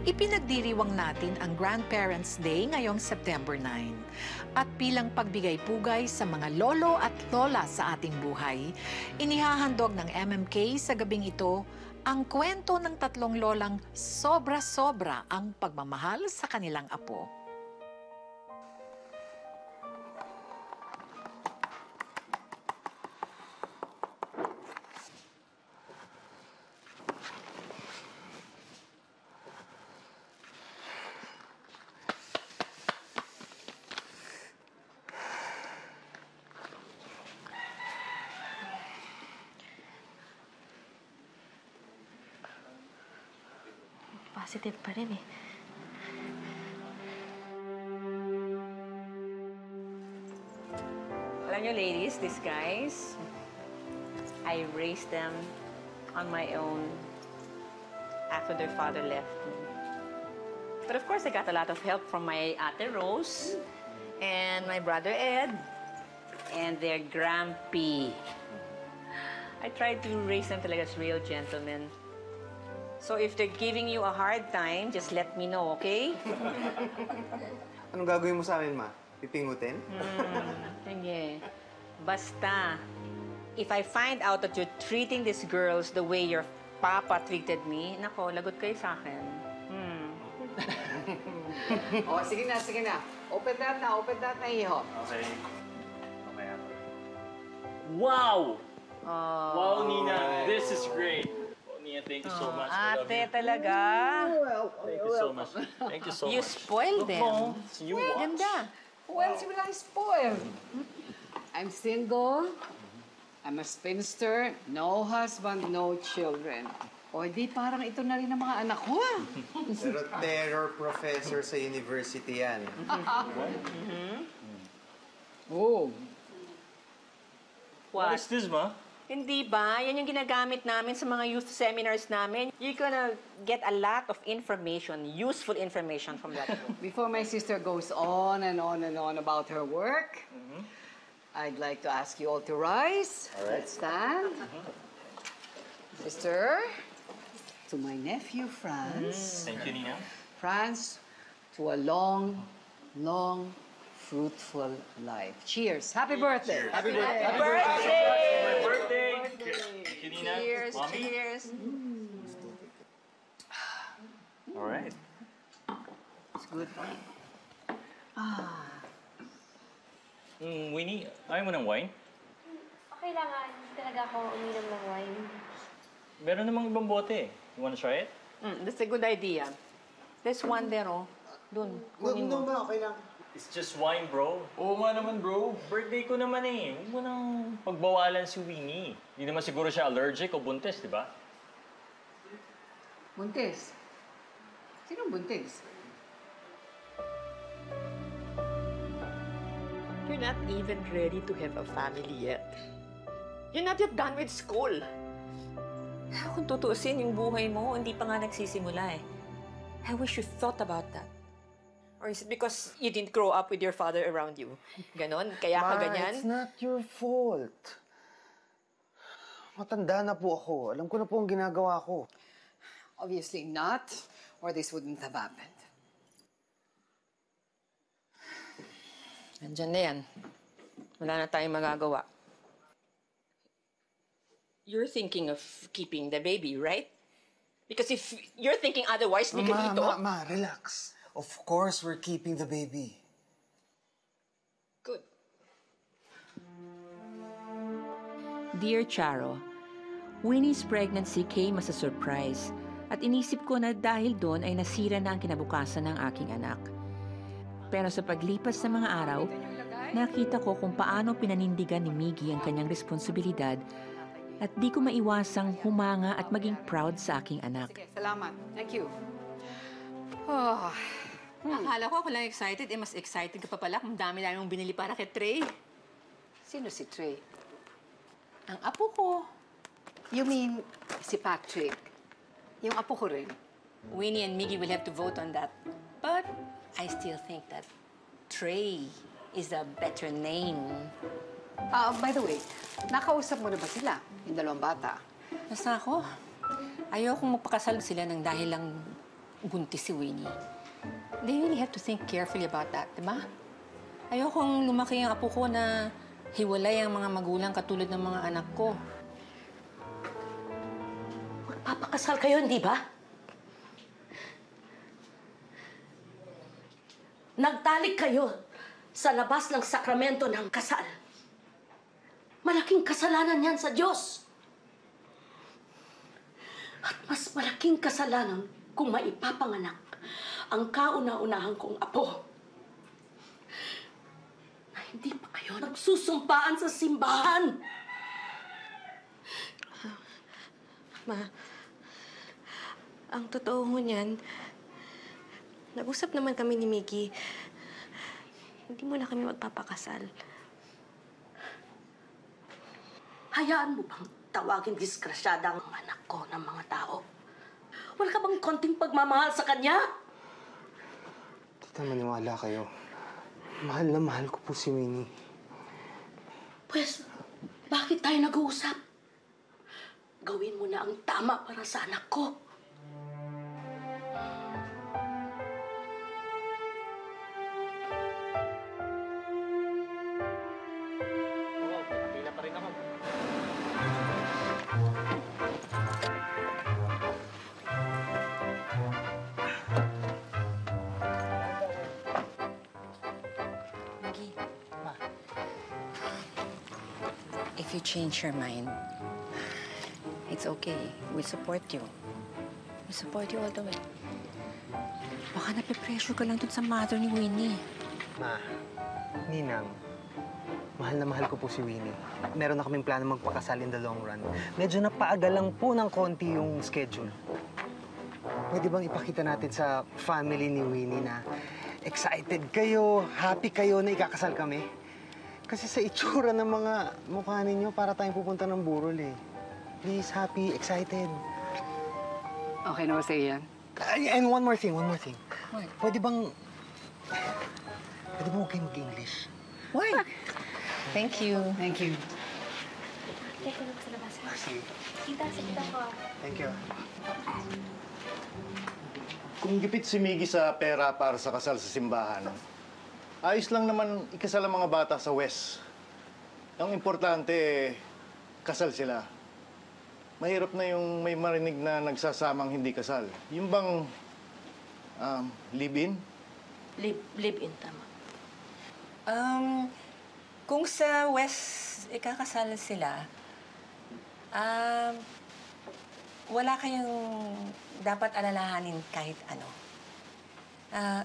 Ipinagdiriwang natin ang Grandparents' Day ngayong September 9. At bilang pagbigay pugay sa mga lolo at lola sa ating buhay, inihahandog ng MMK sa gabing ito ang kwento ng tatlong lolang sobra-sobra ang pagmamahal sa kanilang apo. Ladies, these guys, I raised them on my own after their father left me. But of course, I got a lot of help from my ate Rose and my brother Ed and their grampy. I tried to raise them talaga as real gentlemen. So if they're giving you a hard time, just let me know, okay? Anong gagawin mo sa amin, ma? Pipingutin? Sige. Basta, if I find out that you're treating these girls the way your papa treated me, nako, lagot kayo sa akin. Hmm. Oh, sige na, sige na. Open that na, open that na, iho. Okay. Okay. Wow! Oh. Wow, Nina, this is great. Oh, Nina, thank you so much. I love Ate you. talaga. Thank you so much. Thank you so You much. spoiled them. Oh, you watch. Ganda. Who else will I spoil? I'm single. I'm a spinster. No husband, no children. O, di parang ito na rin ang mga anak ko, ah. Pero terror professor sa university yan. Oh. What What? is this, ma? Hindi ba? Yan yung ginagamit namin sa mga youth seminars namin. You're gonna get a lot of information, useful information from that book. Before my sister goes on and on and on about her work, I'd like to ask you all to rise. All right. Let's stand. Sister, to my nephew, Franz. Thank you, Nina. Franz, to a long, long, fruitful life. Cheers. Happy birthday. Happy birthday. Happy birthday! Happy birthday. You, Nina. Cheers, Mommy. cheers. All right. It's good. Mm, Winnie, ayaw mo ng wine? Kailangan talaga ako uminom ng wine. Meron namang ibang bote. You wanna try it? Mm, that's a good idea. There's one there, oh. Dun, kunin mo. ma, okay lang. It's just wine, bro. Oo nga naman, bro. Birthday ko naman eh. Huwag mo nang pagbawalan si Winnie. Hindi naman siguro siya allergic o buntis, di ba? Buntis. Sinong buntis? You're not even ready to have a family yet. You're not yet done with school. Kung tutuusin yung buhay mo, hindi pa nga nagsisimula eh. I wish you thought about that. Or is it because you didn't grow up with your father around you? Ganon? Kaya ka Ma, ganyan? it's not your fault. Matanda na po ako. Alam ko na po ang ginagawa ko. Obviously not, or this wouldn't have happened. Nandyan na yan. Wala na tayong magagawa. You're thinking of keeping the baby, right? Because if you're thinking otherwise, Ma, Miguelito... ma, ma, relax. Of course we're keeping the baby. Good. Dear Charo, Winnie's pregnancy came as a surprise at inisip ko na dahil doon ay nasira na ang kinabukasan ng aking anak. Pero sa paglipas ng mga araw, nakita ko kung paano pinanindigan ni Miggy ang kanyang responsibilidad at di ko maiwasang humanga at maging proud sa aking anak. Sige, salamat. Thank you. Oh, Akala ko ako lang excited. Eh, mas excited ka pa pala kung dami-dami mong binili para kay Trey. sino si Trey? Ang apo ko. You mean si Patrick? Yung apo ko rin. Winnie and Miggy will have to vote on that. But I still think that Trey is a better name. Ah, by the way, nakausap mo na ba sila? Yung dalawang bata? Basta ako, ayokong magpakasal sila ng dahil lang buntis si Winnie. They really have to think carefully about that, di ba? Ayokong lumaki ang apo ko na hiwalay ang mga magulang katulad ng mga anak ko. Magpapakasal kayo, hindi ba? Nagtalik kayo sa labas ng sakramento ng kasal. Malaking kasalanan yan sa Diyos. At mas malaking kasalanan kung maipapanganak ang kauna-unahan kong apo. Na hindi pa kayo nagsusumpaan sa simbahan. Ma, ang totoo mo niyan, nag-usap naman kami ni Mickey. Hindi mo na kami magpapakasal. Hayaan mo bang tawagin disgrasyada ang anak ko ng mga tao? Wala ka bang konting pagmamahal sa kanya? Tita, maniwala kayo. Mahal na mahal ko po si Winnie. Pues, bakit tayo nag-uusap? Gawin mo na ang tama para sa anak ko. Change your mind, it's okay. We support you. We support you all the way. Baka nape-pressure ka lang dun sa mother ni Winnie. Ma, Ninang, mahal na mahal ko po si Winnie. Meron na kaming plano magpakasal in the long run. Medyo napaaga lang po ng konti yung schedule. Pwede bang ipakita natin sa family ni Winnie na excited kayo, happy kayo na ikakasal kami? Kasi sa itsura ng mga mukha ninyo, para tayong pupunta ng burol eh. Please, happy, excited. Okay na ba sa iyan? And one more thing, one more thing. What? Pwede bang... Pwede bang huwag kayo mag-English? Why? Thank you. Thank you. Teka lang sa labas. Sige. Tita, sa kita ko. ah. Thank you. Kung gipit si Miggy sa pera para sa kasal sa simbahan, ayos lang naman ikasal ang mga bata sa West. Ang importante, eh, kasal sila. Mahirap na yung may marinig na nagsasamang hindi kasal. Yung bang um, live-in? Live, live in, tama. Um, kung sa West ikakasal sila, um, wala kayong dapat alalahanin kahit ano. Ah,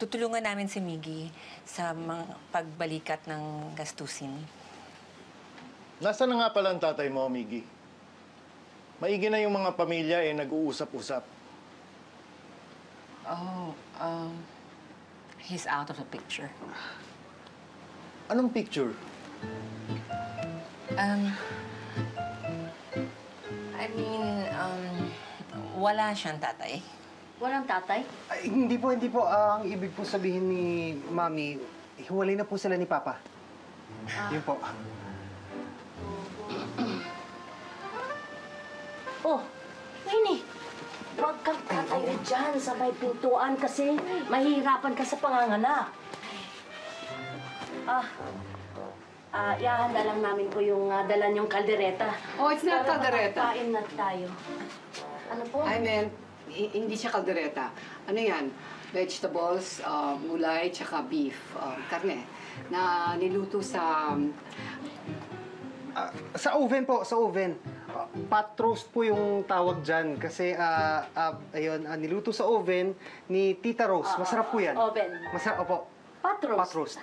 tutulungan namin si Miggy sa mga pagbalikat ng gastusin. Nasaan na nga pala ang tatay mo, Miggy? Maigi na yung mga pamilya eh nag-uusap-usap. Oh, um, he's out of the picture. Anong picture? Um, I mean, um, wala siyang tatay. Walang tatay? Ay, hindi po, hindi po. Ah, ang ibig po sabihin ni Mami, hiwalay na po sila ni Papa. Yun po. Oh, Winnie, huwag kang tatayo dyan sa may pintuan kasi mahihirapan ka sa panganganak. Ah, ah, ihahanda lang namin po yung uh, dala niyong kaldereta. Oh, it's not Para kaldereta. makakain na tayo. Ano po? I meant, hindi siya kaldereta. Ano yan? Vegetables, uh, gulay, tsaka beef, uh, karne, na niluto sa... um, Ah, sa oven po, sa oven. Ah, pot roast po yung tawag dyan. Kasi, ah, ah, ayun, ah, niluto sa oven ni Tita Rose. Masarap po yan. oven. Masarap, opo. Patros. Pot roast.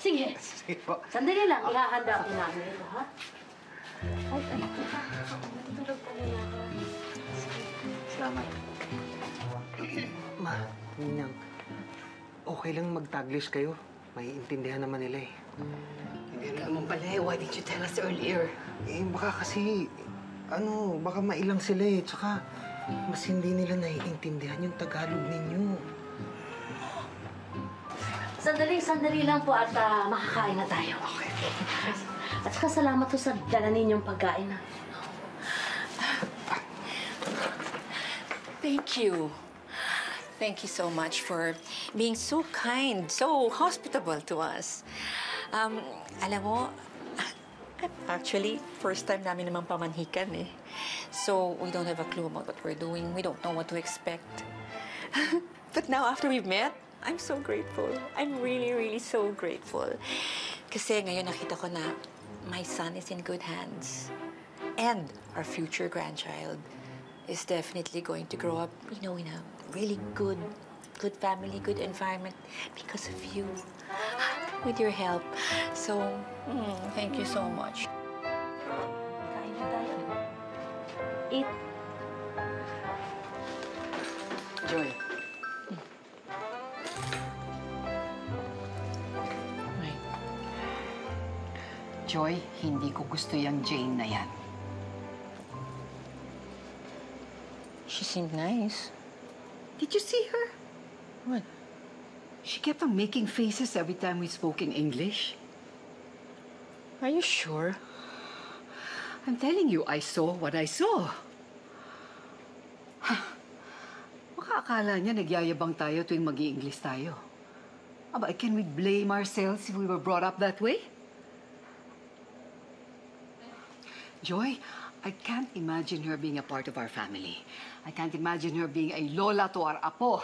Sige, Sige po. sandali lang. Ihahanda ko namin ito, ha? Matutulog po muna ako. Salamat. Ma, Ninang, okay lang mag-Taglish kayo. May intindihan naman nila eh. Hindi naman pala eh. Why did you tell us earlier? Eh, baka kasi, ano, baka mailang sila eh. Tsaka, mas hindi nila naiintindihan yung Tagalog ninyo. Sandali, sandali lang po at ah, makakain na tayo. Okay. At saka salamat po sa dala ninyong pagkain. ah. Thank you. Thank you so much for being so kind, so hospitable to us. Um, alam mo, actually, first time namin naman pamanhikan eh. So, we don't have a clue about what we're doing. We don't know what to expect. but now, after we've met, I'm so grateful. I'm really, really so grateful. Kasi ngayon nakita ko na my son is in good hands. And our future grandchild is definitely going to grow up, you know, in a really good, good family, good environment because of you, with your help. So, mm, thank you so much. Kain na tayo. Eat. Joy, Right. Joy, hindi ko gusto yung Jane na yan. She seemed nice. Did you see her? What? She kept on making faces every time we spoke in English. Are you sure? I'm telling you, I saw what I saw. Baka akala niya nagyayabang tayo tuwing mag english tayo. Aba, can we blame ourselves if we were brought up that way? Joy, I can't imagine her being a part of our family. I can't imagine her being a lola to our apo.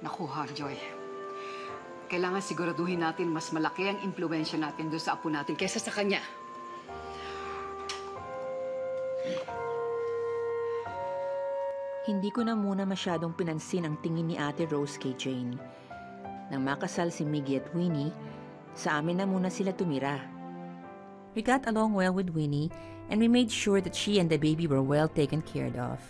Naku ha, Joy. Kailangan siguraduhin natin mas malaki ang impluensya natin doon sa apo natin kaysa sa kanya. Hindi ko na muna masyadong pinansin ang tingin ni Ate Rose kay Jane. Nang makasal si Miggy at Winnie, sa amin na muna sila tumira. We got along well with Winnie and we made sure that she and the baby were well taken care of.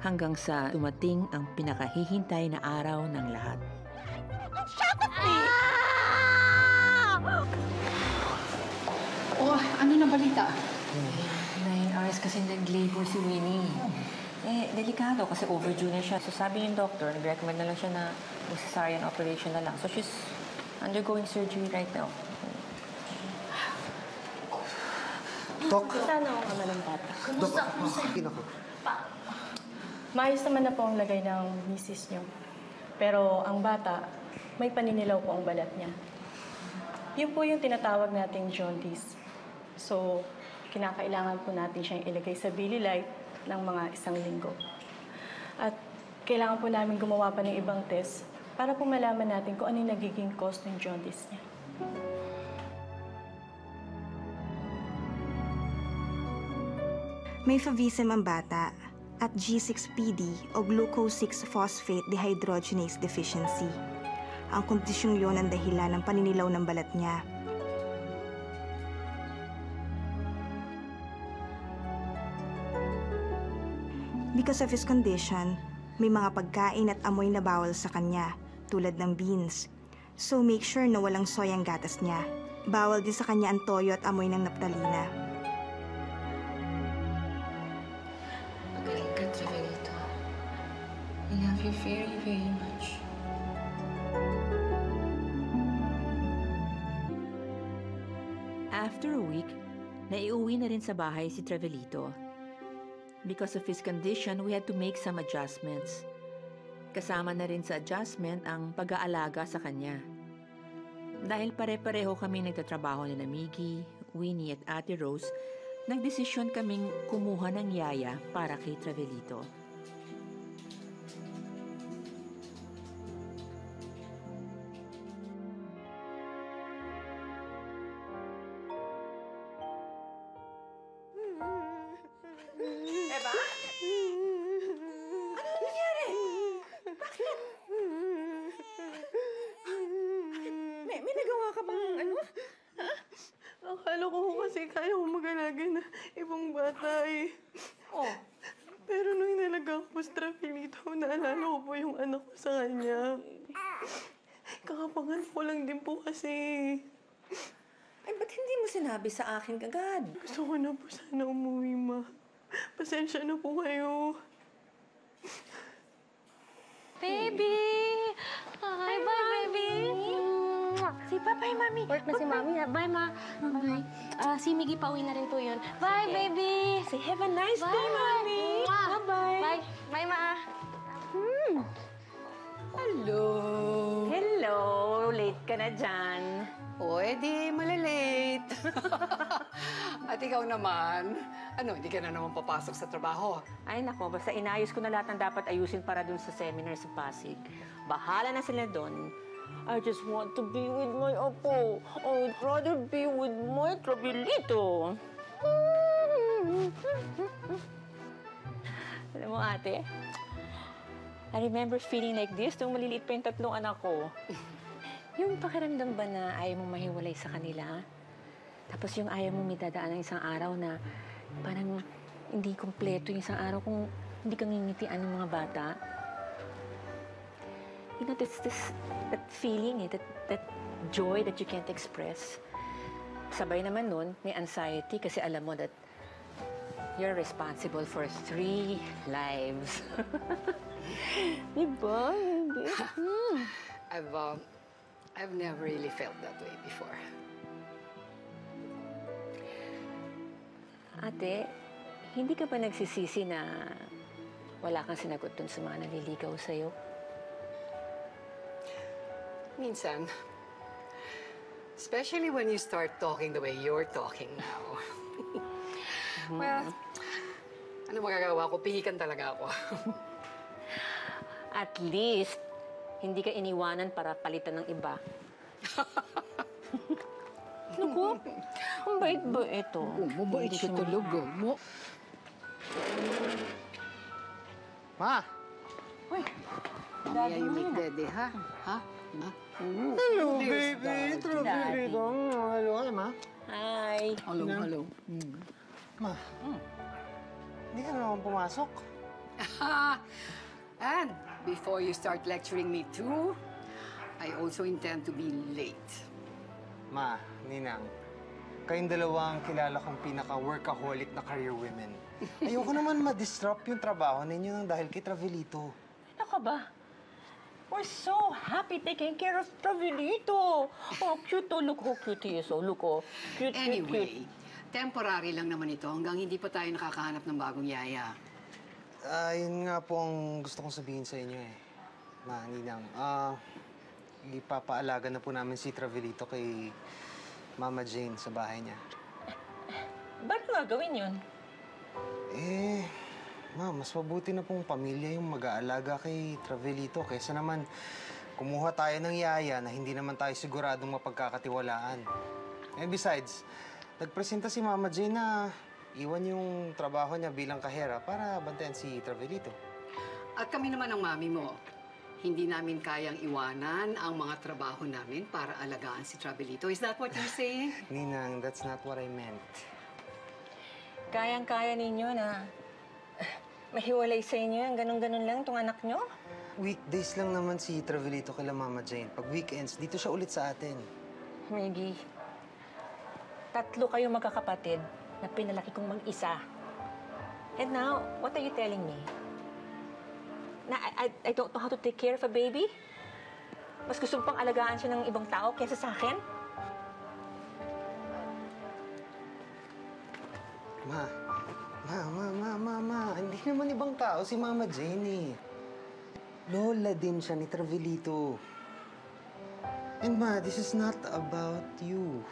Hanggang sa dumating ang pinakahihintay na araw ng lahat. Oh, ano na balita? Nine hours kasi nag-labor si Winnie. Eh, delikado kasi overdue na siya. So sabi ng doctor, nag-recommend na lang siya na cesarean operation na lang. So she's undergoing surgery right now. Tok, Sana ako kama ng bata. Dok, okay na ko. Maayos naman na po ang lagay ng misis niyo. Pero ang bata, may paninilaw po ang balat niya. Yun po yung tinatawag nating jaundice. So, kinakailangan po natin siyang ilagay sa Billy Light ng mga isang linggo. At kailangan po namin gumawa pa ng ibang test para po malaman natin kung ano yung nagiging cause ng jaundice niya. May favism ang bata at G6PD o glucose 6-phosphate dehydrogenase deficiency. Ang kondisyong yon ang dahilan ng paninilaw ng balat niya. Because of his condition, may mga pagkain at amoy na bawal sa kanya, tulad ng beans. So make sure na walang soy ang gatas niya. Bawal din sa kanya ang toyo at amoy ng naptalina. Love you very, very much. After a week, naiuwi na rin sa bahay si Travelito. Because of his condition, we had to make some adjustments. Kasama na rin sa adjustment ang pag-aalaga sa kanya. Dahil pare-pareho kami nagtatrabaho ni Miggy, Winnie at Ate Rose, nagdesisyon kaming kumuha ng yaya para kay Travelito. sa akin kagad. Gusto ko na po sana umuwi, ma. Pasensya na po kayo. Baby! Hi, bye, baby! Say bye-bye, mami. Work na si mami. ha? Bye, ma. Bye. Ah, si Miggy pauwi na rin po yun. Bye, baby! Say have a nice day, mami. Mwah! Bye-bye. Bye. Bye, ma. Hmm. Hello! Hello! Late ka na dyan. O, edi malalate. At ikaw naman, ano, hindi ka na naman papasok sa trabaho. Ay nako, basta inayos ko na lahat ng dapat ayusin para dun sa seminar sa Pasig. Bahala na sila dun. I just want to be with my apo. I would rather be with my trabilito. Alam mo ate, I remember feeling like this nung maliliit pa yung tatlong anak ko. Yung pakiramdam ba na ayaw mong mahiwalay sa kanila? Tapos yung ayaw mong may dadaan ng isang araw na parang hindi kompleto yung isang araw kung hindi kang ngingitian ng mga bata. You know, this, this, that feeling, eh, that, that joy that you can't express. Sabay naman nun, may anxiety kasi alam mo that you're responsible for three lives. diba? Hmm. I've, um, I've never really felt that way before. Ate, hindi ka ba nagsisisi na wala kang sinagot dun sa mga naliligaw sa'yo? Minsan. Especially when you start talking the way you're talking now. well, ano magagawa ko? Pihikan talaga ako. At least, hindi ka iniwanan para palitan ng iba. Naku, ang bait ba ito? Oh, mabait siya talaga. Mo. Ma! Kaya you make daddy, ha? Ha? Ha? Hello, baby! Trabilito. Hello, hi, ma. Hi. Hello, hello. Ma, hindi ka na naman pumasok. And before you start lecturing me too, I also intend to be late. Ma, Ninang, kayong dalawa ang kilala kong pinaka-workaholic na career women. Ayoko naman ma-disrupt yung trabaho ninyo nang dahil kay Travelito. Ano ka ba? We're so happy taking care of Travilito. Oh, cute oh. Look how cute he is. Oh, look oh. Cute, cute, Anyway, cute. temporary lang naman ito hanggang hindi pa tayo nakakahanap ng bagong yaya. Ah, yun nga po ang gusto kong sabihin sa inyo eh. Ma, Ninang, ah, ipapaalaga na po namin si Travelito kay Mama Jane sa bahay niya. Ba't mo gagawin yun? Eh, ma, mas mabuti na pong pamilya yung mag-aalaga kay Travelito kaysa naman kumuha tayo ng yaya na hindi naman tayo siguradong mapagkakatiwalaan. And besides, nagpresenta si Mama Jane na iwan yung trabaho niya bilang kahera para bantayan si Travelito. At kami naman ang mami mo. Hindi namin kayang iwanan ang mga trabaho namin para alagaan si Travelito. Is that what you're saying? Ninang, that's not what I meant. Kayang-kaya ninyo na mahiwalay sa inyo yung ganun-ganun lang itong anak nyo? Weekdays lang naman si Travelito kila Mama Jane. Pag weekends, dito siya ulit sa atin. Maggie, tatlo kayo magkakapatid na pinalaki kong mag-isa. And now, what are you telling me? Na I, I, I don't know how to take care of a baby? Mas gusto pang alagaan siya ng ibang tao kaysa sa akin? Ma, ma, ma, ma, ma, ma. Hindi naman ibang tao si Mama eh. Lola din siya ni Travelito. And ma, this is not about you.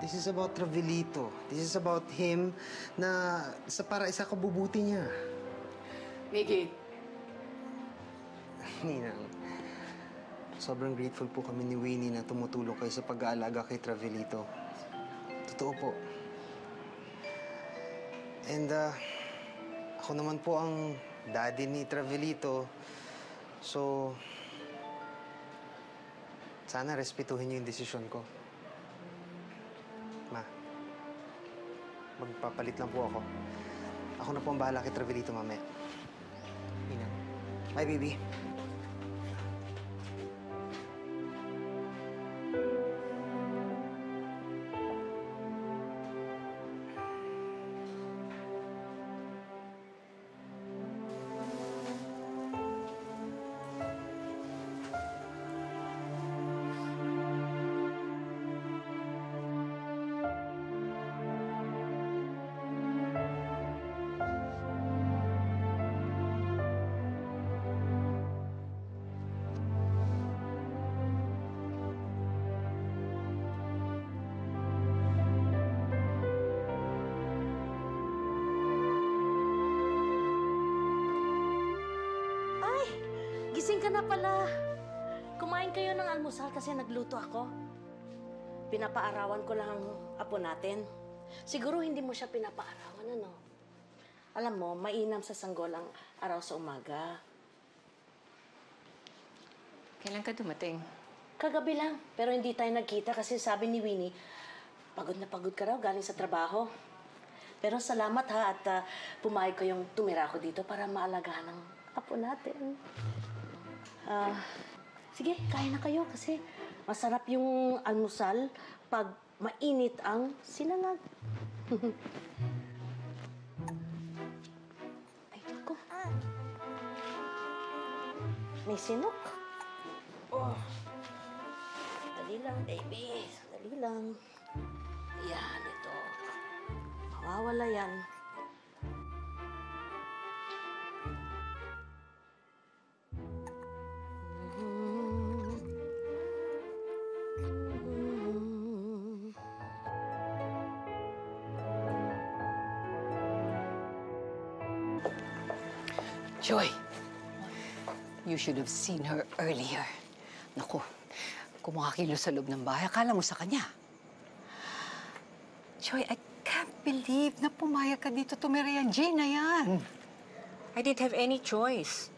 This is about Travelito. This is about him na sa para isa kabubuti niya. Mickey, Ninang, sobrang grateful po kami ni Winnie na tumutulong kayo sa pag-aalaga kay Travelito. Totoo po. And uh, ako naman po ang daddy ni Travelito. So, sana respetuhin niyo yung desisyon ko. Ma, magpapalit lang po ako. Ako na po ang bahala kay Travelito mamaya. Ninang. Bye, baby. Kasi nagluto ako. Pinapaarawan ko lang ang apo natin. Siguro hindi mo siya pinapaarawan, ano? Alam mo, mainam sa sanggol ang araw sa umaga. Kailan ka dumating? Kagabi lang, pero hindi tayo nagkita kasi sabi ni Winnie, pagod na pagod ka raw galing sa trabaho. Pero salamat ha at uh, pumayag ko yung tumira ko dito para maalagaan ang apo natin. Ah, sige, kain na kayo kasi masarap yung almusal pag mainit ang sinangag. Ay, naku. May sinok. Oh. Dali lang, baby. Dali lang. Yan, ito. Mawawala yan. Joy, you should have seen her earlier. Naku, kung makakilo sa loob ng bahay, akala mo sa kanya. Joy, I can't believe na pumayag ka dito tumira yan. Jane na yan. I didn't have any choice.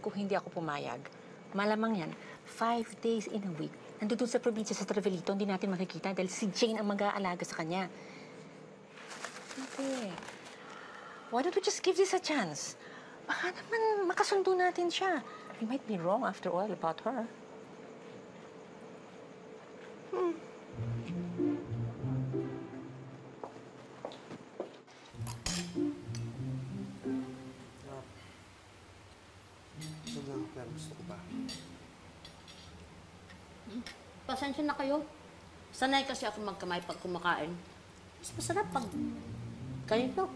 Kung hindi ako pumayag, malamang yan, five days in a week, nandun sa probinsya sa Travelito, hindi natin makikita dahil si Jane ang mag-aalaga sa kanya. Ate, why don't we just give this a chance? Baka naman makasundo natin siya. We might be wrong after all about her. Lang, pero gusto ko pa. Pasensya na kayo. Sanay kasi ako magkamay pag kumakain. Mas masarap pag ganito.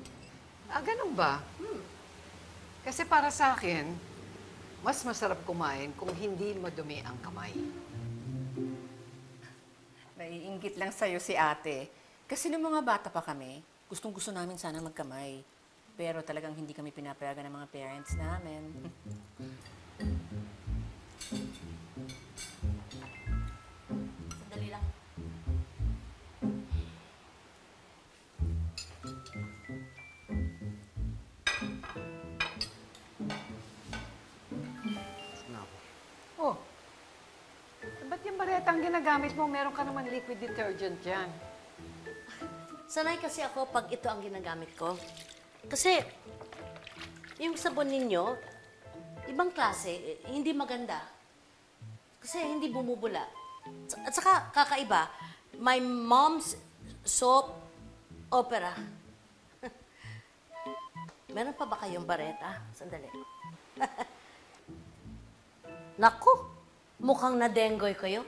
Ah, ganun ba? Kasi para sa akin, mas masarap kumain kung hindi madumi ang kamay. Naiingit lang sa'yo si ate. Kasi nung mga bata pa kami, gustong gusto namin sana magkamay. Pero talagang hindi kami pinapayagan ng mga parents namin. bareta ang ginagamit mo? Meron ka naman liquid detergent dyan. Sanay kasi ako pag ito ang ginagamit ko. Kasi, yung sabon ninyo, ibang klase, eh, hindi maganda. Kasi hindi bumubula. At saka, kakaiba, my mom's soap opera. Meron pa ba kayong bareta? Sandali. Naku, mukhang nadenggoy kayo.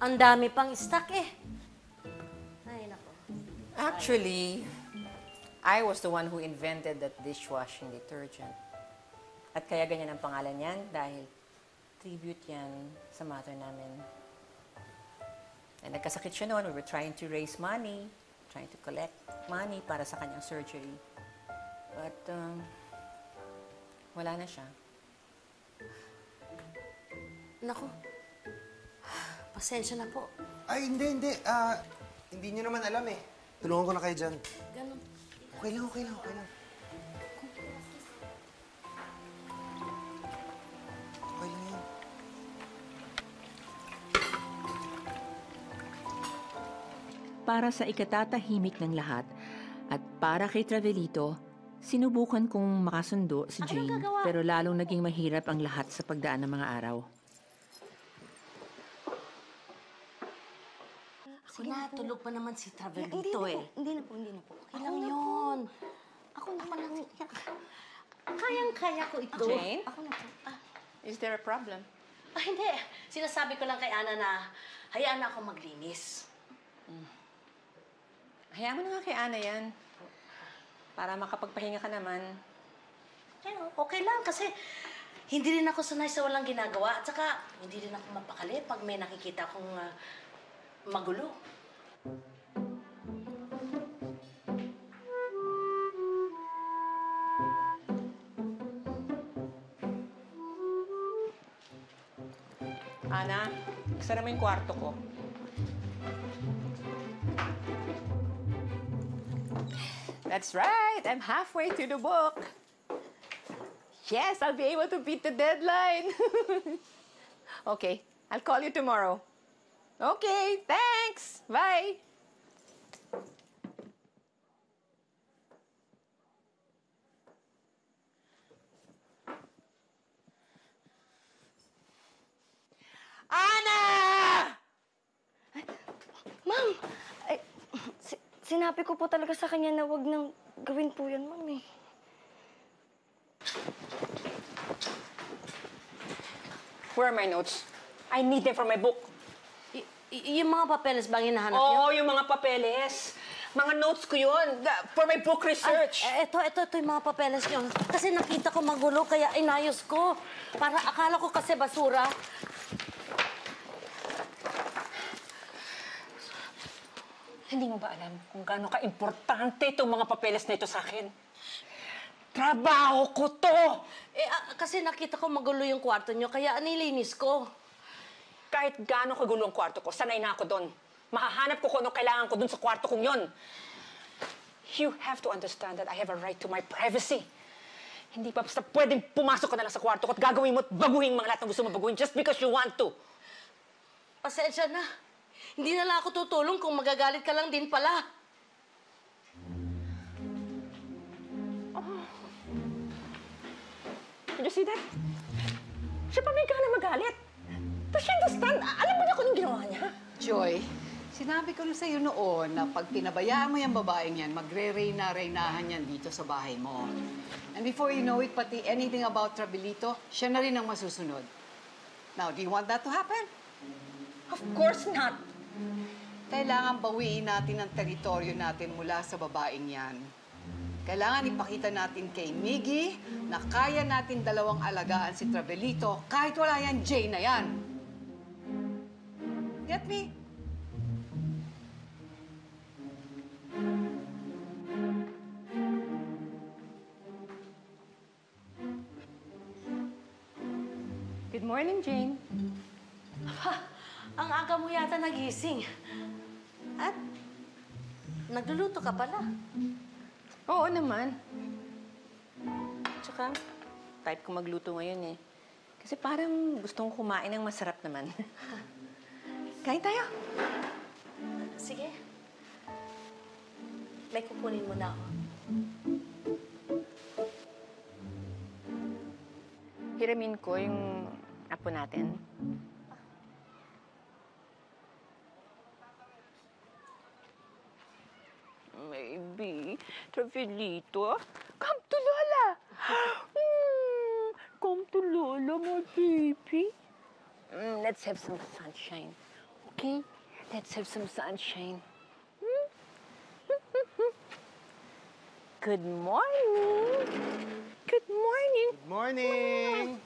Ang dami pang stock eh. Ay, naku. Actually, I was the one who invented that dishwashing detergent. At kaya ganyan ang pangalan niyan dahil tribute yan sa mother namin. And nagkasakit siya noon. We were trying to raise money, trying to collect money para sa kanyang surgery. But, um, wala na siya. Naku. Pasensya na po. Ay, hindi, hindi. Ah, hindi nyo naman alam eh. Tulungan ko na kayo dyan. Ganun. Okay lang, okay lang, okay lang. Okay lang yan. Para sa ikatatahimik ng lahat at para kay Travelito, sinubukan kong makasundo si Jane pero lalong naging mahirap ang lahat sa pagdaan ng mga araw. Tulog pa naman si Travel Hindi dito na eh. po, hindi na po, hindi na po. Okay lang yun. Ako na lang. Kayang-kaya ko ito. Jane? Ako na po. Ah, Is there a problem? ah, hindi. Sinasabi ko lang kay Ana na hayaan na ako maglinis. Hayaan mo na nga kay Ana yan. Para makapagpahinga ka naman. Pero okay lang kasi hindi rin ako sanay sa walang ginagawa. At saka hindi rin ako mapakali pag may nakikita akong ah, magulo. Ana, sara mo yung kwarto ko. That's right. I'm halfway through the book. Yes, I'll be able to beat the deadline. okay, I'll call you tomorrow. Okay, thanks. Bye. Ana! Ma'am! Ay, si- sinabi ko po talaga sa kanya na wag nang gawin po yan, ma'am eh. Where are my notes? I need them for my book. Y- yung mga papeles bang hinahanap niyo? Oo, yung mga papeles. Mga notes ko yun. For my book research. Ay, eto, eto, eto yung mga papeles niyo. Kasi nakita ko magulo, kaya inayos ko. Para akala ko kasi basura. Hindi mo ba alam kung gaano ka-importante itong mga papeles na ito sa akin? Trabaho ko to! Eh, ah, kasi nakita ko magulo yung kwarto niyo, kaya nilinis ko. Kahit gaano kagulo ang kwarto ko, sanay na ako doon. Mahahanap ko kung ano kailangan ko doon sa kwarto kong yon. You have to understand that I have a right to my privacy. Hindi pa basta pwedeng pumasok ka na lang sa kwarto ko at gagawin mo at baguhin mga lahat ng gusto mo baguhin just because you want to. Pasensya na. Hindi na lang ako tutulong kung magagalit ka lang din pala. Did you see that? Siya pa may gana magalit. Does she understand? Alam mo niya kung anong ginawa niya? Joy, sinabi ko na sa'yo noon na pag pinabayaan mo yung babaeng yan, magre-reyna-reynahan yan dito sa bahay mo. And before you know it, pati anything about Trabilito, siya na rin ang masusunod. Now, do you want that to happen? Of course not. Kailangan bawiin natin ang teritoryo natin mula sa babaeng yan. Kailangan ipakita natin kay Miggy na kaya natin dalawang alagaan si Trabelito kahit wala yan Jay na yan. Get me? Good morning, Jane. Ang aga mo yata nagising. At nagluluto ka pala. Oo naman. Tsaka, type ko magluto ngayon eh. Kasi parang gustong kumain ng masarap naman. Kain tayo. Sige. May kukunin mo na ako. Hiramin ko yung apo natin. Maybe. Travelito. Come to Lola. Mm, come to Lola, my baby. Mm, let's have some sunshine. Okay? Let's have some sunshine. Good morning. Good morning. Good morning!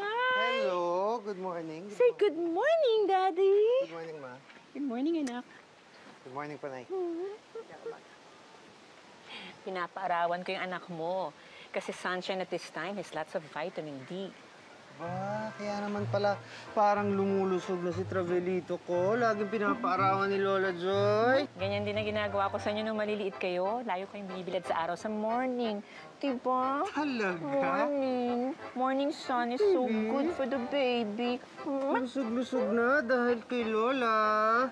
Hi. Hello, good morning. Good Say mo- good morning, Daddy. Good morning, ma. Good morning, anak. Good morning, Panay. Pinapaarawan ko yung anak mo. Kasi sunshine at this time has lots of vitamin D. Ba, kaya naman pala parang lumulusog na si Travelito ko. Laging pinapaarawan ni Lola Joy. Ganyan din ang ginagawa ko sa inyo nung maliliit kayo. Layo kayong binibilad sa araw sa morning. Diba? Talaga? Morning. Morning sun is so good for the baby. Lusog-lusog na dahil kay Lola.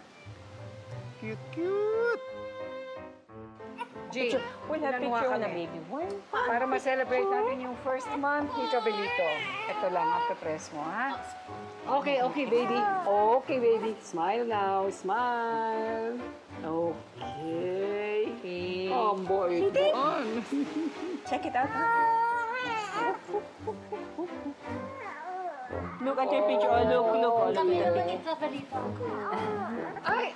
Cute, cute. Jay, We'll have picture the kami. baby one. Para ma-celebrate natin yung first month ni Trabelito. Ito lang, press mo, ha? Okay, okay, baby. Okay, baby. Smile now. Smile. Okay. Okay. Ang boy. Check it out. Look at your picture. Oh, look, look. Oh, look at the picture. Ay!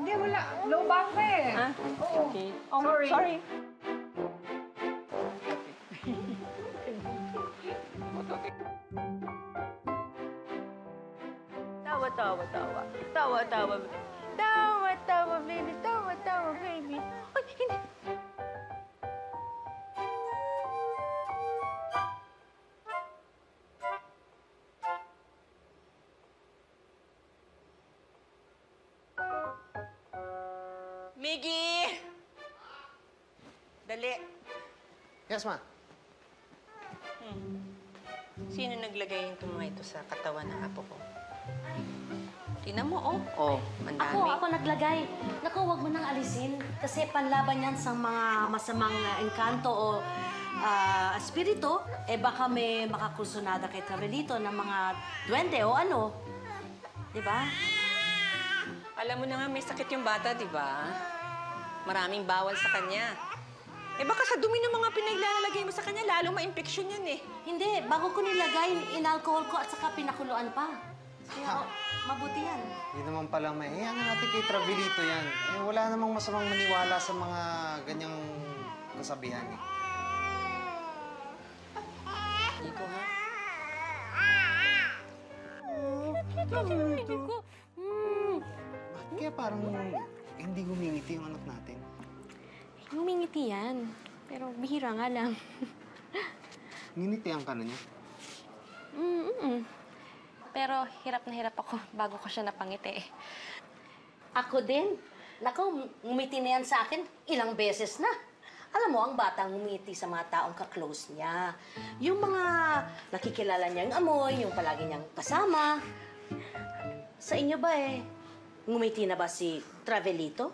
Hindi, wala. Low back pa eh. Ah, okay. Oh, Sorry. Sorry. tawa, tawa, tawa. Tawa, tawa. Tawa, tawa, baby. Tawa, tawa, baby. Ay, hindi. Miggy! Dali. Yes, ma. Sino naglagay yung mga ito sa katawan ng apo ko? Tingnan mo, oh. Oh, mandami. Ako, ako naglagay. Naku, huwag mo nang alisin. Kasi panlaban yan sa mga masamang uh, engkanto o ah, espiritu. Eh baka may makakusunada kay Travelito ng mga duwende o ano. Di ba? Alam mo na nga, may sakit yung bata, di ba? Maraming bawal sa kanya. Eh baka sa dumi ng mga pinaglalagay mo sa kanya, lalong ma-infection yan eh. Hindi, bago ko nilagay, inalcohol ko at saka pinakuluan pa. Kaya, oh, mabuti yan. Hindi naman pala may. Eh, ano natin kay Travilito yan. Eh, wala namang masamang maniwala sa mga ganyang kasabihan eh. Nico, ha? Bakit kaya parang hindi humingiti yung anak natin? Humingiti yan. Pero bihira nga lang. Nginitihan ka na niya. Mm-mm. Pero hirap na hirap ako bago ko siya napangiti. Ako din. Naku, ngumiti na yan sa akin ilang beses na. Alam mo, ang batang ngumiti sa mga taong kaklose niya. Yung mga nakikilala niyang amoy, yung palagi niyang kasama. Sa inyo ba eh, ngumiti na ba si Travelito?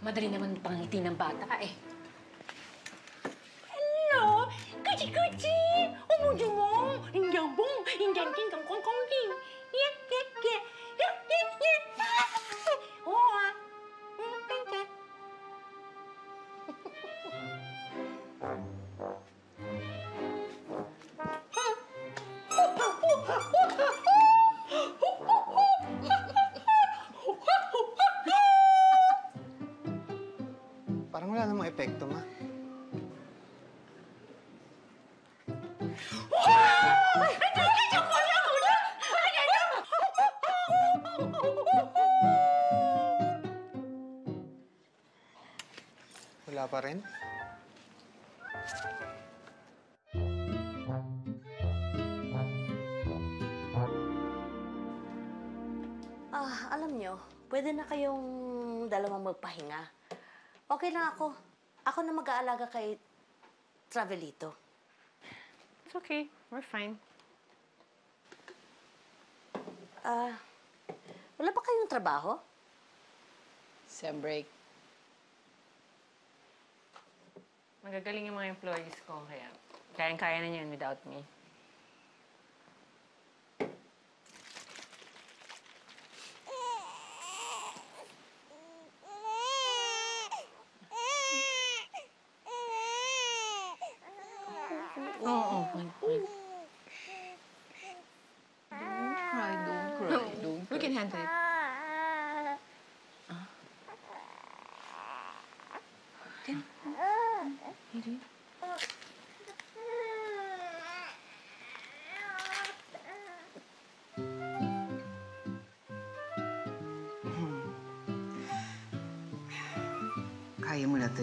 Madali naman pangiti ng bata eh. Hello, kuchi-kuchi! Umujumong! Injambong! Injanting kang kong kong ting! Yak, yak, yak! Oo ah! Mm, yak, yak. epekto, ma. Wala pa rin? Ah, alam niyo, pwede na kayong dalawang magpahinga. Okay lang ako. Ako na mag-aalaga kay Travelito. It's okay. We're fine. Ah, wala pa kayong trabaho? Sem break. Magagaling yung mga employees ko, kaya kayang-kaya na niyan without me.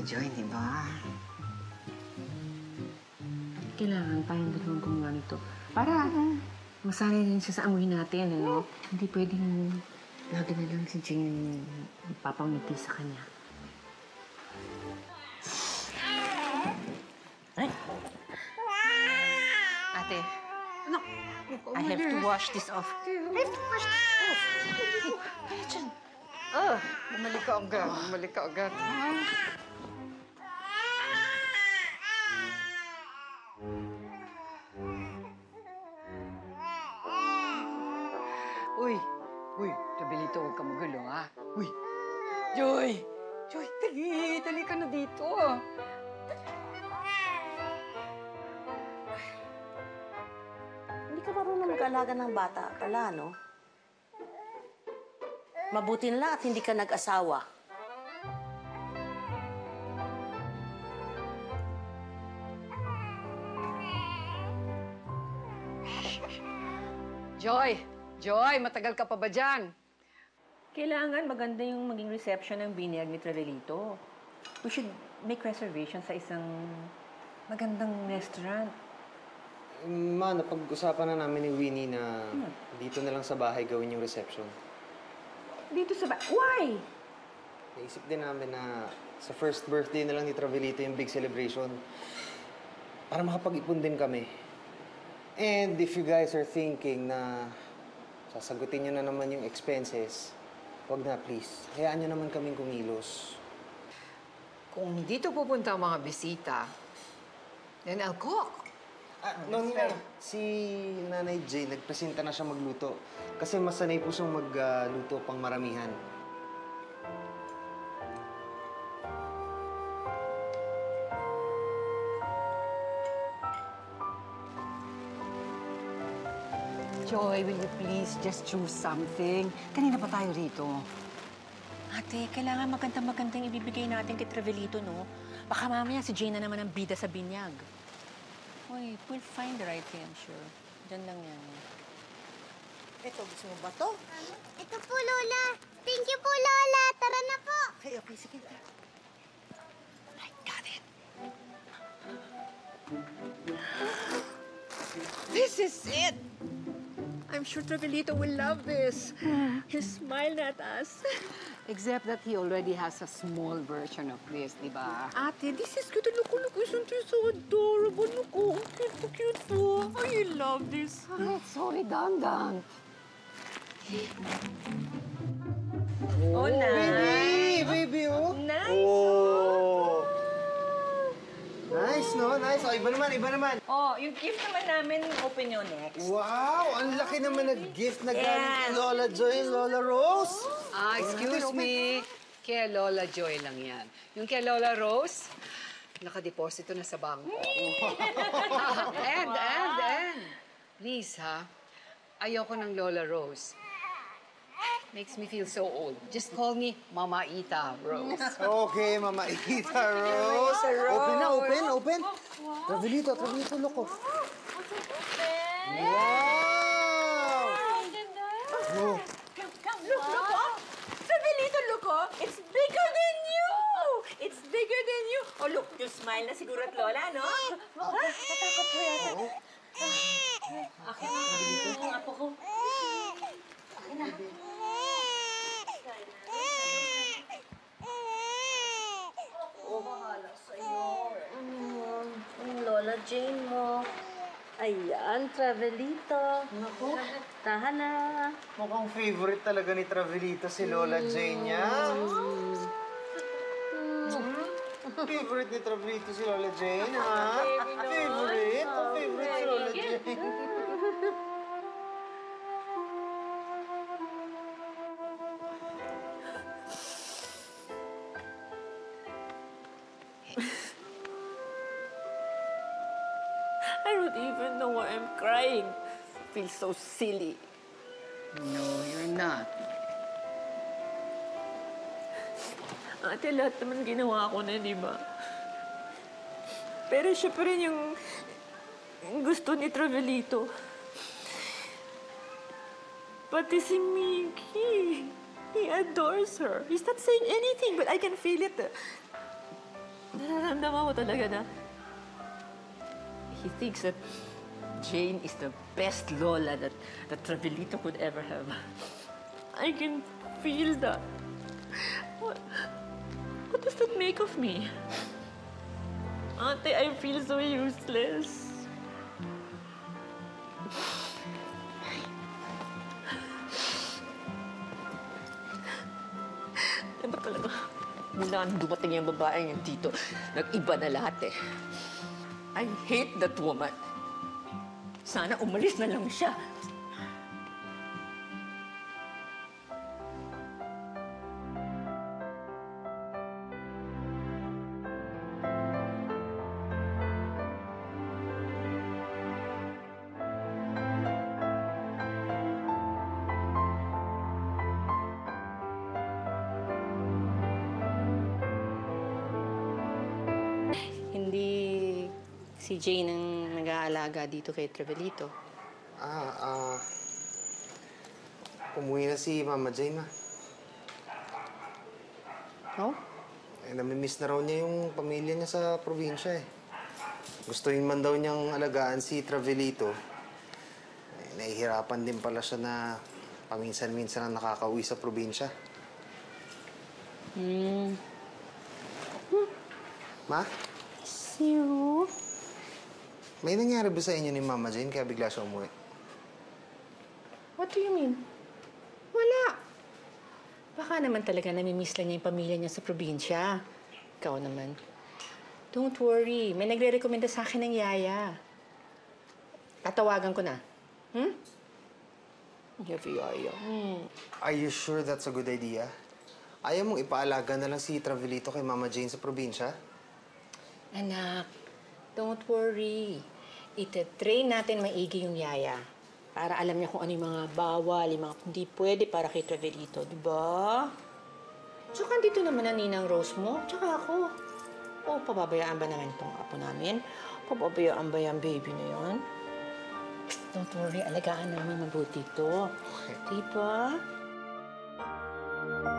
Kaya mo na to, Joy, di ba? Kailangan tayong dalawang gumawa nito. Para masanay din siya sa amoy natin, ano? Hindi pwedeng lagi na lang si Jane papangiti sa kanya. Ate, I have to wash this off. Ah, bumalik ka agad, bumalik ka agad. Uy, ka magulo, ha? Uy, Joy! Joy, dali, dali ka na dito. Hindi ka marunong mag-alaga ng bata pala, no? Mabuti na lang at hindi ka nag-asawa. Joy! Joy, matagal ka pa ba dyan? Kailangan maganda yung maging reception ng binyag ni Trelelito. We should make reservation sa isang magandang restaurant. Ma, napag-usapan na namin ni Winnie na dito na lang sa bahay gawin yung reception. Dito sa ba... Why? naisip din namin na sa first birthday na lang ni Travelito yung big celebration. Para makapag-ipon din kami. And if you guys are thinking na sasagutin nyo na naman yung expenses, wag na please. Hayaan nyo naman kaming kumilos. Kung dito pupunta ang mga bisita, then I'll cook. Ah, no, Ninang. Si Nanay Jane, nagpresenta na siya magluto. Kasi mas sanay po siyang magluto pang maramihan. Joy, will you please just choose something? Kanina pa tayo rito. Ate, kailangan maganda-magandang ibibigay natin kay Travelito, no? Baka mamaya si Jane na naman ang bida sa binyag. Hoy, we'll find the right thing, I'm sure. Diyan lang yan. Ito, gusto mo ba to? Ito po, Lola. Thank you po, Lola. Tara na po. Okay, okay, sige. I got it. This is it! I'm sure Travelito will love this. He smiled at us. Except that he already has a small version of this, di ba? Ate, this is cute. Look, look, isn't this so adorable? Look, oh, cute, so cute po. Oh, I love this. It's so redundant. Oh, Baby! Baby, oh! Nice! Oh! Nice, no? Nice. Oh, iba naman, iba naman. Oh, yung gift naman namin, open nyo next. Wow! Ang laki naman na gift na galing kay Lola Joy and Lola Rose. Ah, excuse me. Kay Lola Joy lang yan. Yung kay Lola Rose, nakadeposito na sa bangko. and, and, and, please ha, ayoko ng Lola Rose. Makes me feel so old. Just call me Mama Ita Rose. Okay, Mama Ita Rose. Open na, open, open. Travelito, Travelito, loko. Wow! Oh, Come, come, look, look, oh. Travelito, look, oh. It's bigger than you. It's bigger than you. Oh, look, you smile na siguro at Lola, no? Ha? Natakot ko yata. Akin na, ang apo ko. Akin na. Oh, bahala sa'yo. Mm, yung Lola Jane mo. Ayan, Travelito. Naku. Tahan na. mukhang favorite talaga ni Travelito si Lola Jane niya. Favorite ni Travelito si Lola Jane, ha? Favorite? Oh, favorite si Lola Jane. Feel so silly. No, you're not. Ate, lahat naman ginawa ko na, di ba? Pero siya pa rin yung, yung gusto ni Travelito. Pati si Mickey. He adores her. He's not saying anything, but I can feel it. Nararamdaman ko talaga na he thinks that Jane is the best Lola that, that Travelito could ever have. I can feel that. What, what does that make of me? Ate, I feel so useless. Diba talaga? Mula nang dumating yung babaeng yun dito, nag-iba na lahat eh. I hate that woman. Sana umalis na lang siya. Hindi si Jane ang nag-aalaga dito kay Travelito. Ah, ah... umuwi na si Mama Jane, ma. Oh? Eh, namimiss na raw niya yung pamilya niya sa probinsya eh. Gustuhin man daw niyang alagaan si Travelito. Eh, nahihirapan din pala siya na paminsan-minsan na nakakauwi sa probinsya. Hmm. Ma, Zero. May nangyari ba sa inyo ni Mama Jane kaya bigla siya umuwi? What do you mean? Wala. Baka naman talaga namimiss lang niya yung pamilya niya sa probinsya. Ikaw naman. Don't worry. May nagre-recommenda sa akin ng yaya. Tatawagan ko na. Hmm? Yavi yaya. Hmm. Are you sure that's a good idea? Ayaw mong ipaalaga na lang si Travelito kay Mama Jane sa probinsya? Anak, don't worry. Ite-train natin maigi yung yaya. Para alam niya kung ano yung mga bawal, yung mga hindi pwede para kay Travelito, di ba? Tsaka dito naman ang ninang Rose mo, tsaka ako. O, pababayaan ba naman itong apo namin? Pababayaan ba yung baby na? Psst, Don't worry, alagaan namin mabuti ito. Di ba? Ano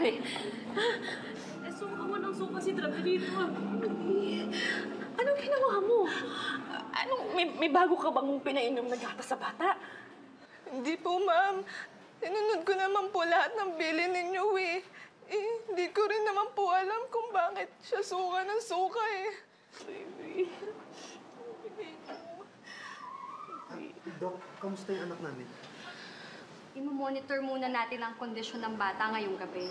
nangyari? Ha? Eh, suka mo ng suka si Travelito. Anong ginawa mo? Anong, may, may bago ka bang pinainom na gatas sa bata? Hindi po, ma'am. Tinunod ko naman po lahat ng bili ninyo eh. Eh, hindi ko rin naman po alam kung bakit siya suka ng suka eh. Baby. Dok, kamusta yung anak namin? Imo-monitor muna natin ang kondisyon ng bata ngayong gabi.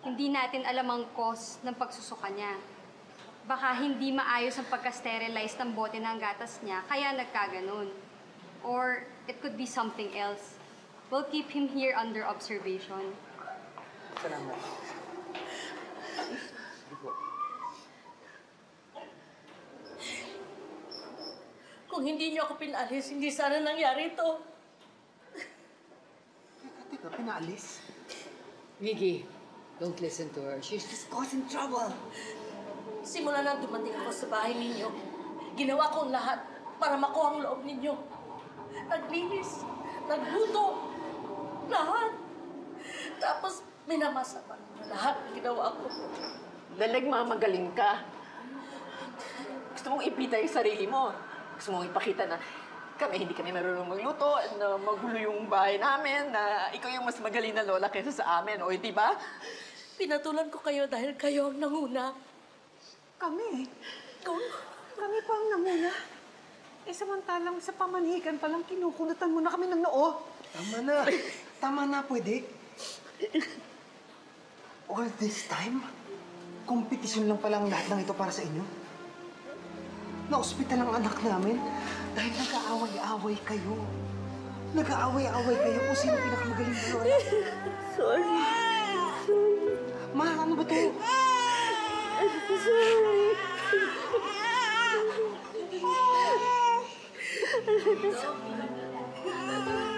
Hindi natin alam ang cause ng pagsusuka niya. Baka hindi maayos ang pagka-sterilize ng bote ng gatas niya, kaya nagkaganon. Or it could be something else. We'll keep him here under observation. Salamat. Kung hindi niyo ako pinalis, hindi sana nangyari ito. Teka, pinaalis? Miggy, don't listen to her. She's just causing trouble. Simula na dumating ako sa bahay ninyo, ginawa ko ang lahat para makuha ang loob ninyo. Naglinis, nagluto, lahat. Tapos minamasapan na lahat ng ginawa ko. Dalag mamagaling ka. Gusto mong ipita yung sarili mo. Gusto mong ipakita na kami hindi kami marunong magluto, na magulo yung bahay namin, na ikaw yung mas magaling na lola kaysa sa amin. O, di ba? Pinatulan ko kayo dahil kayo ang nanguna. Kami? Kung Kami pa ang namuna. Eh, samantalang sa pamanhikan palang kinukunutan mo na kami ng noo. Tama na. Tama na, pwede. All this time, kompetisyon lang palang lahat ng ito para sa inyo. Na-ospital ang anak namin dahil nag-aaway-away kayo. Nag-aaway-away kayo kung sino pinakamagaling na lola. Sorry. Ma, ano ba to? Joy,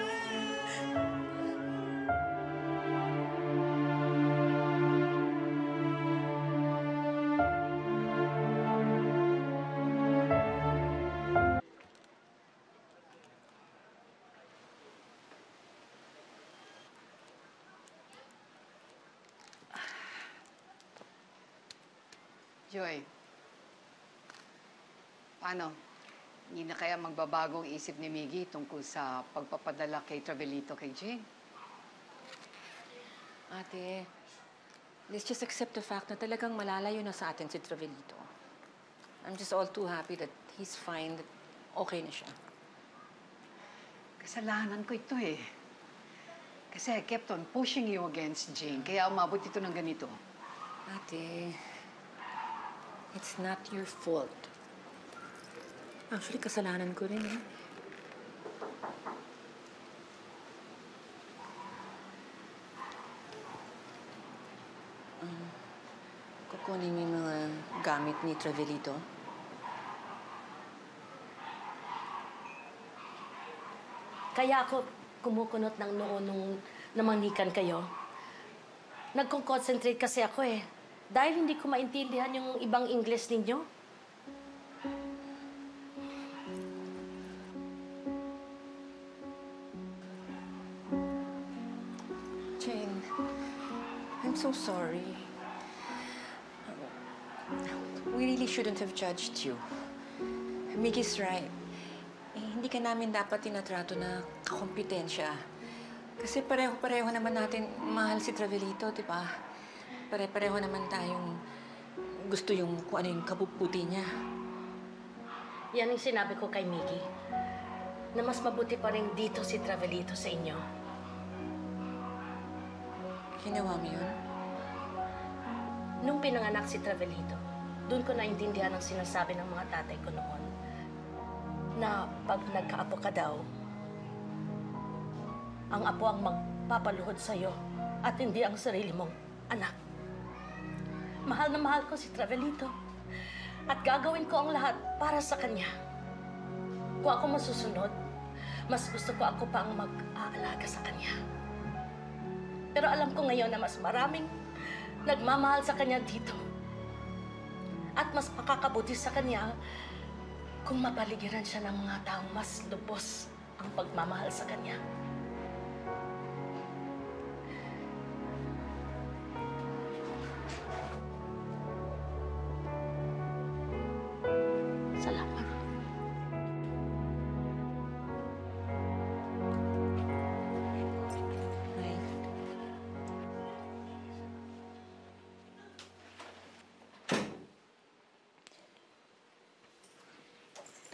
paano? Hindi na kaya magbabago ang isip ni Miggy tungkol sa pagpapadala kay Travelito kay Jane? Ate, let's just accept the fact na talagang malalayo na sa atin si Travelito. I'm just all too happy that he's fine, that okay na siya. Kasalanan ko ito eh. Kasi I kept on pushing you against Jane, kaya umabot ito ng ganito. Ate, it's not your fault. Actually, kasalanan ko rin eh. Um, kukunin mo yung mga gamit ni Travelito. Kaya ako kumukunot ng noo nung namanghikan kayo. Nagkong-concentrate kasi ako eh. Dahil hindi ko maintindihan yung ibang English ninyo. So sorry. We really shouldn't have judged you. Miggy's right. Eh, hindi ka namin dapat tinatrato na kakompetensya. Kasi pareho-pareho naman natin mahal si Travelito, di ba? Pare-pareho naman tayong gusto yung kung ano yung kabubuti niya. Yan ang sinabi ko kay Miggy. Na mas mabuti pa rin dito si Travelito sa inyo. Ginawa mo yun? Nung pinanganak si Travelito, doon ko naintindihan ang sinasabi ng mga tatay ko noon. Na pag nagkaapo ka daw, ang apo ang magpapaluhod sa'yo at hindi ang sarili mong anak. Mahal na mahal ko si Travelito. At gagawin ko ang lahat para sa kanya. Kung ako masusunod, mas gusto ko ako pa ang mag-aalaga sa kanya. Pero alam ko ngayon na mas maraming nagmamahal sa kanya dito. At mas makakabuti sa kanya kung mapaligiran siya ng mga taong mas lubos ang pagmamahal sa kanya.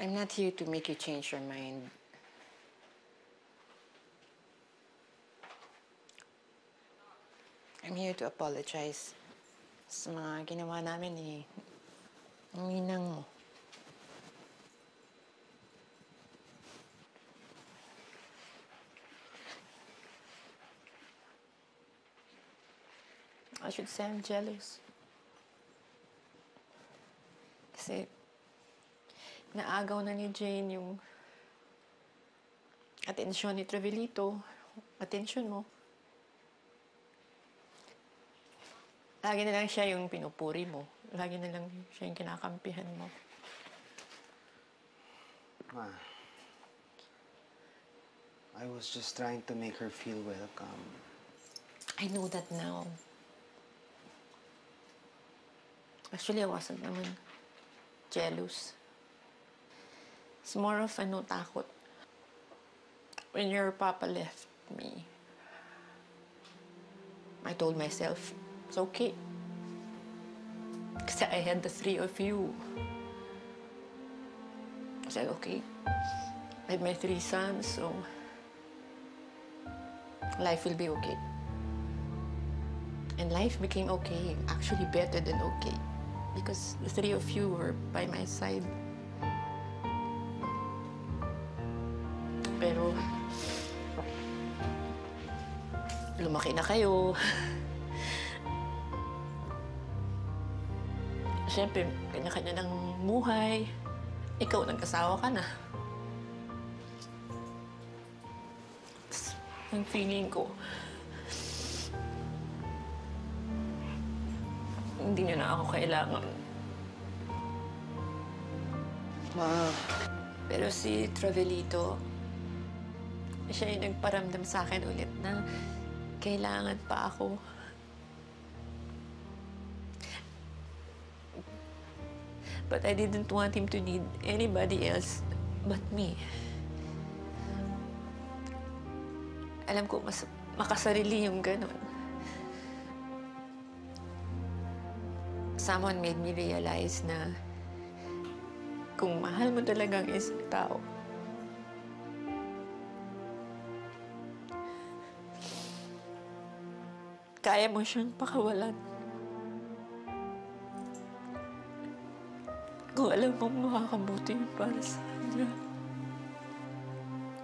I'm not here to make you change your mind. I'm here to apologize sa mga ginawa namin ni ng ninang mo. I should say I'm jealous. Kasi naagaw na ni Jane yung atensyon ni Trevelito. Atensyon mo. Lagi na lang siya yung pinupuri mo. Lagi na lang siya yung kinakampihan mo. Ma, I was just trying to make her feel welcome. I know that now. Actually, I wasn't naman jealous. It's more of ano, takot. When your papa left me, I told myself, it's okay. Kasi I had the three of you. I said, okay. I have my three sons, so life will be okay. And life became okay, actually better than okay. Because the three of you were by my side. Lumaki na kayo. Siyempre, kanya-kanya ng buhay. Ikaw, nag-asawa ka na. Tas, Ang feeling ko, hindi niyo na ako kailangan. Ma, Pero si Travelito, siya yung nagparamdam sa akin ulit na kailangan pa ako. But I didn't want him to need anybody else but me. Alam ko, mas makasarili yung ganun. Someone made me realize na kung mahal mo talaga ang isang tao, kaya mo siyang pakawalan. Kung alam mong makakabuti yun para sa kanya.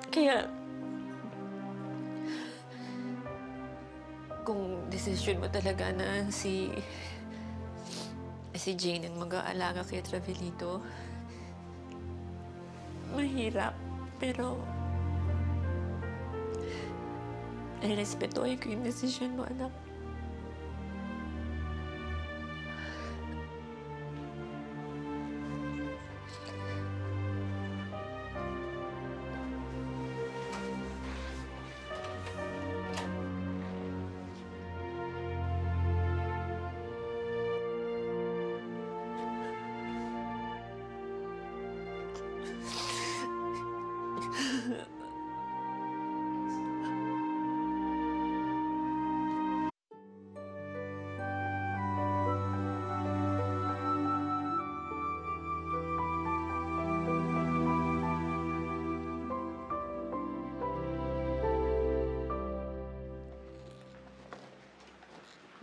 Kaya, kung desisyon mo talaga na si si Jane ang mag-aalaga kay Travelito, mahirap, pero respetuhin ko yung desisyon mo, anak.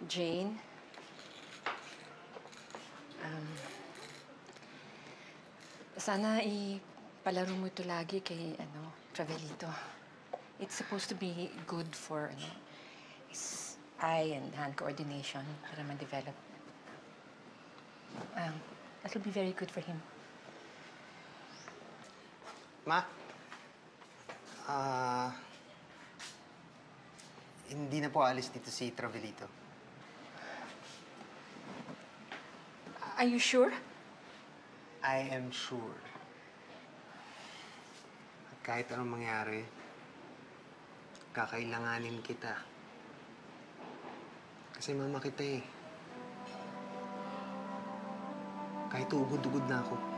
Jane? Um, sana ipalaro mo ito lagi kay, ano, Travelito. It's supposed to be good for, ano, his eye and hand coordination para ma-develop. Um, that will be very good for him. Ma? Ah... hindi na po alis dito si Travelito. Are you sure? I am sure. At kahit anong mangyari, kakailanganin kita. Kasi mama kita eh. Kahit ugod-ugod na ako.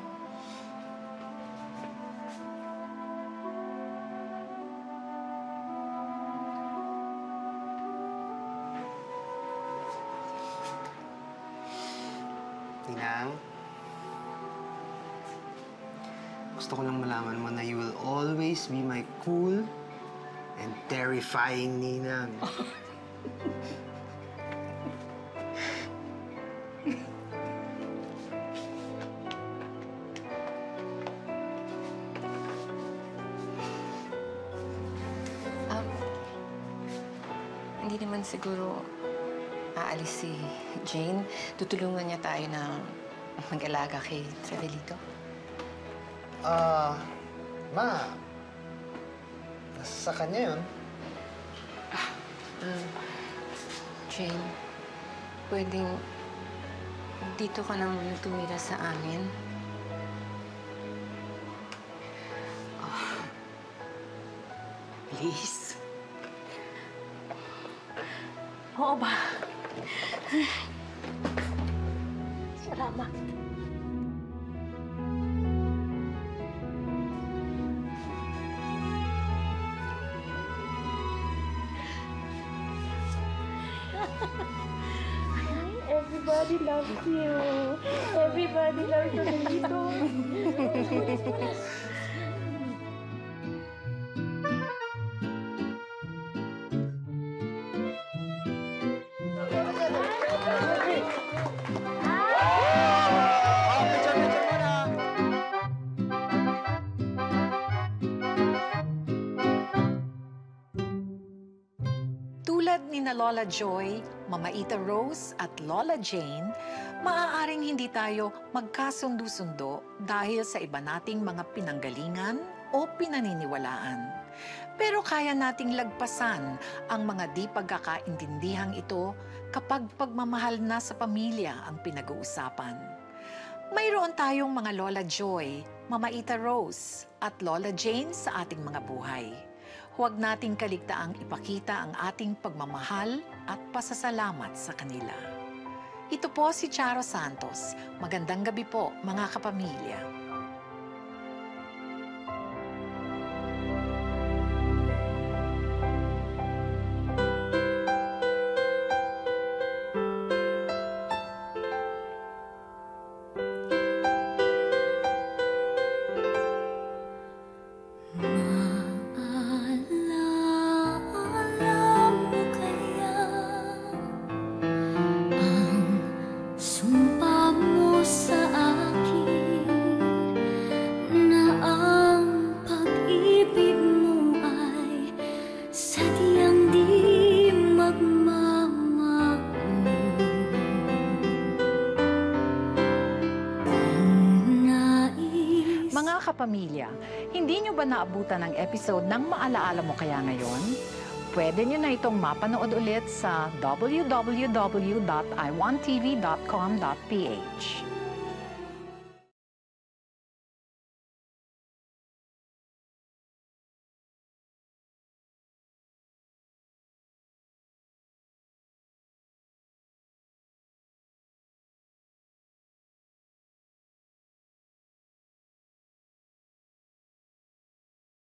Always be my cool and terrifying ninang. Um, hindi naman siguro aalis si Jane. Tutulungan niya tayo na mag-alaga kay Travelito. Ah, ma. Nasa kanya yun. Um, Jane, pwedeng dito ka nang tumira sa amin? Please. Oo ba? Salamat. Lola Joy, Mama Ita Rose at Lola Jane, maaaring hindi tayo magkasundo-sundo dahil sa iba nating mga pinanggalingan o pinaniniwalaan. Pero kaya nating lagpasan ang mga di pagkakaintindihang ito kapag pagmamahal na sa pamilya ang pinag-uusapan. Mayroon tayong mga Lola Joy, Mama Ita Rose at Lola Jane sa ating mga buhay. Huwag nating kaligtaang ipakita ang ating pagmamahal at pasasalamat sa kanila. Ito po si Charo Santos. Magandang gabi po, mga kapamilya. Naabutan ang episode ng Maalaala Mo Kaya Ngayon? Pwede nyo na itong mapanood ulit sa www.iwantv.com.ph.